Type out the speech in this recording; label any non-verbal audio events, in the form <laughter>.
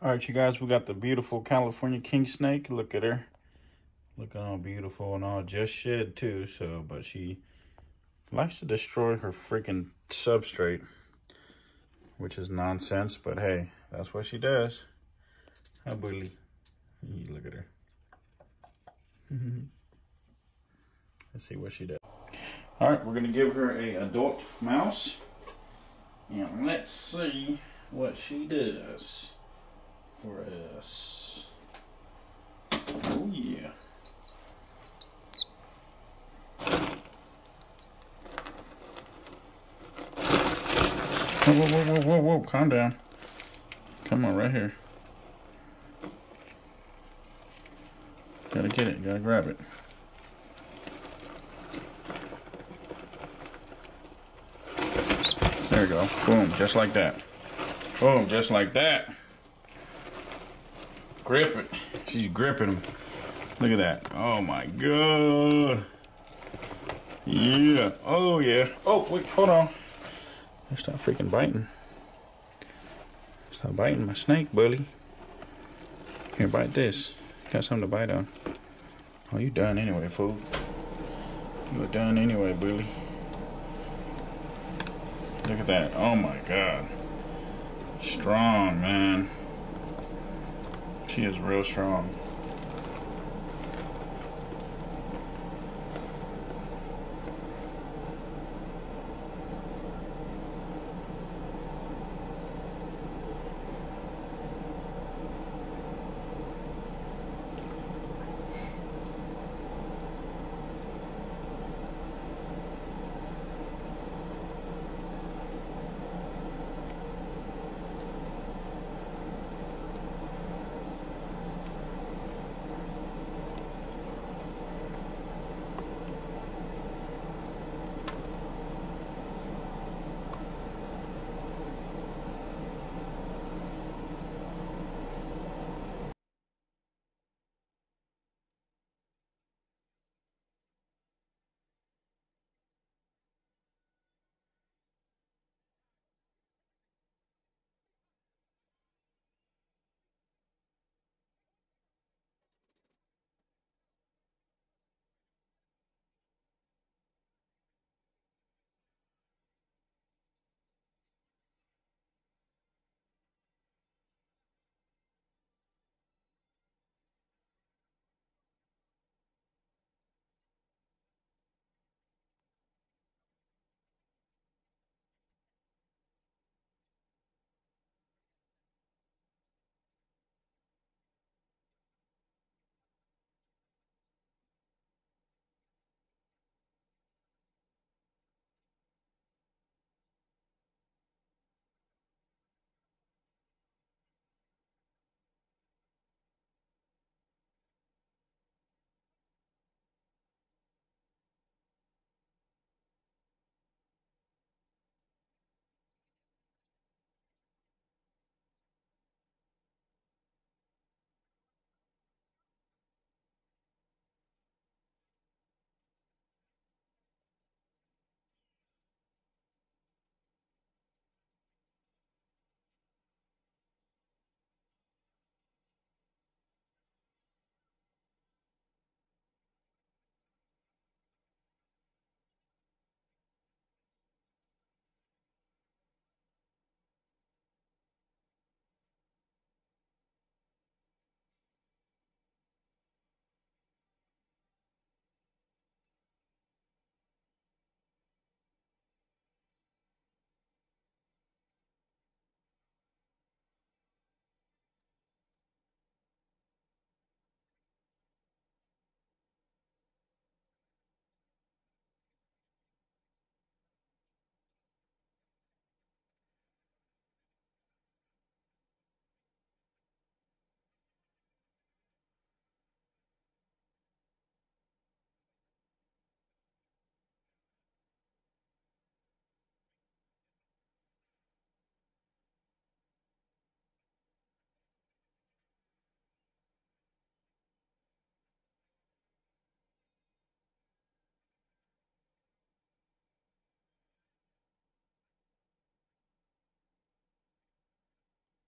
All right, you guys, we got the beautiful California king snake. Look at her. Looking all beautiful and all just shed too. So, but she likes to destroy her freaking substrate, which is nonsense. But hey, that's what she does. Hi, Bully. Look at her. <laughs> Let's see what she does. All right, we're gonna give her a adult mouse, and let's see what she does for us. Oh yeah. Whoa, whoa, whoa, whoa, whoa, whoa, calm down. Come on, right here. Gotta get it, gotta grab it. There we go. Boom, just like that. Boom, just like that. Grip. She's gripping him. Look at that. Oh my god. Yeah. Oh yeah. Oh, wait, hold on. Stop freaking biting. Stop biting my snake, bully. Here, bite this. Got something to bite on. Oh, you done anyway, fool. You are done anyway, bully. Look at that. Oh my god. Strong, man. She is real strong.